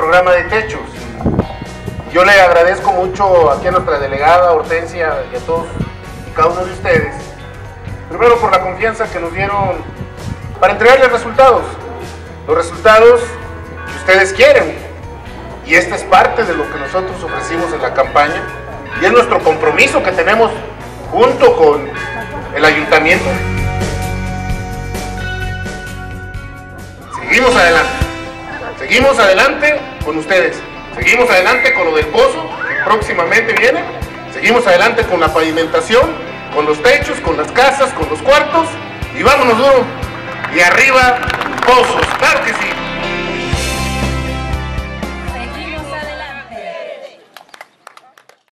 programa de techos. Yo le agradezco mucho aquí a nuestra delegada Hortensia y a todos y cada uno de ustedes, primero por la confianza que nos dieron para entregarles resultados, los resultados que ustedes quieren. Y esta es parte de lo que nosotros ofrecimos en la campaña y es nuestro compromiso que tenemos junto con el ayuntamiento. Seguimos adelante. Seguimos adelante con ustedes. Seguimos adelante con lo del pozo, que próximamente viene. Seguimos adelante con la pavimentación, con los techos, con las casas, con los cuartos. Y vámonos duro. Y arriba, pozos.